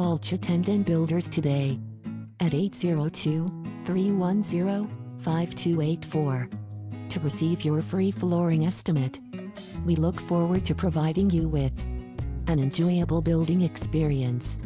Call Chittenden Builders today at 802-310-5284 to receive your free flooring estimate. We look forward to providing you with an enjoyable building experience.